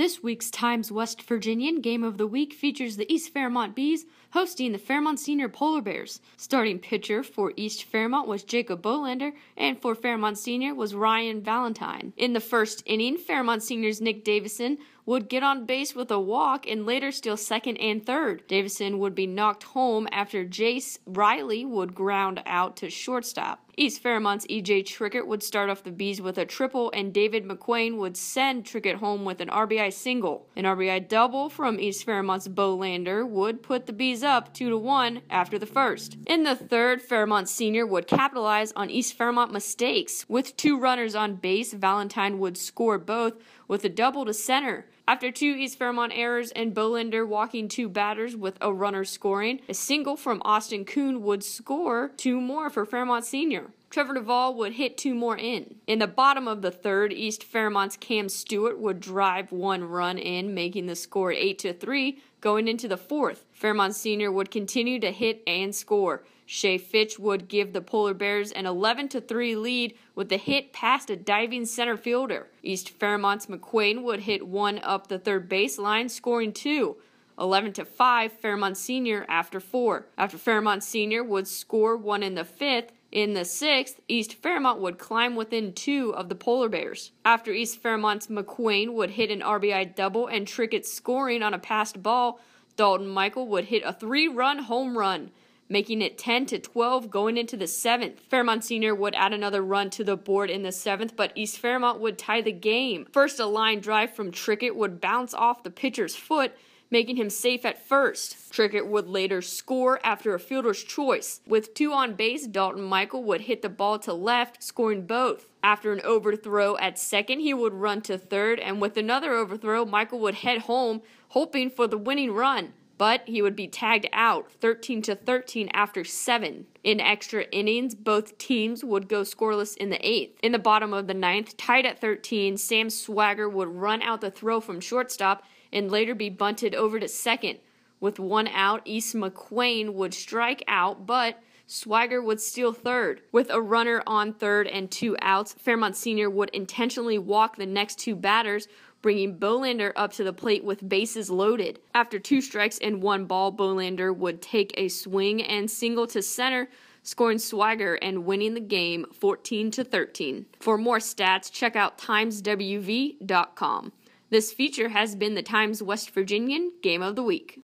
This week's Times West Virginian Game of the Week features the East Fairmont Bees hosting the Fairmont Senior Polar Bears. Starting pitcher for East Fairmont was Jacob Bolander, and for Fairmont Senior was Ryan Valentine. In the first inning, Fairmont Senior's Nick Davison would get on base with a walk and later steal second and third. Davison would be knocked home after Jace Riley would ground out to shortstop. East Fairmont's EJ Trickett would start off the Bees with a triple, and David McQuain would send Trickett home with an RBI single. An RBI double from East Fairmont's Bolander would put the Bees up 2 to 1 after the first. In the third, Fairmont Senior would capitalize on East Fairmont mistakes. With two runners on base, Valentine would score both with a double to center. After two East Fairmont errors and Bolander walking two batters with a runner scoring, a single from Austin Kuhn would score two more for Fairmont Senior. Trevor Duvall would hit two more in. In the bottom of the third, East Fairmont's Cam Stewart would drive one run in, making the score 8 to 3 going into the fourth. Fairmont Senior would continue to hit and score. Shea Fitch would give the Polar Bears an 11 to 3 lead with the hit past a diving center fielder. East Fairmont's McQuain would hit one up the third baseline, scoring two. 11 to 5 Fairmont Senior after 4. After Fairmont Senior would score one in the 5th, in the 6th, East Fairmont would climb within 2 of the Polar Bears. After East Fairmont's McQuain would hit an RBI double and Trickett scoring on a passed ball, Dalton Michael would hit a 3-run home run making it 10 to 12 going into the seventh. Fairmont Senior would add another run to the board in the seventh, but East Fairmont would tie the game. First, a line drive from Trickett would bounce off the pitcher's foot, making him safe at first. Trickett would later score after a fielder's choice. With two on base, Dalton Michael would hit the ball to left, scoring both. After an overthrow at second, he would run to third, and with another overthrow, Michael would head home, hoping for the winning run but he would be tagged out 13 to 13 after 7. In extra innings, both teams would go scoreless in the 8th. In the bottom of the ninth, tied at 13, Sam Swagger would run out the throw from shortstop and later be bunted over to second. With one out, East McQuain would strike out, but Swagger would steal third. With a runner on third and two outs, Fairmont Senior would intentionally walk the next two batters, bringing Bolander up to the plate with bases loaded. After two strikes and one ball, Bolander would take a swing and single to center, scoring Swagger and winning the game 14 to 13. For more stats, check out timeswv.com. This feature has been the Times West Virginian Game of the Week.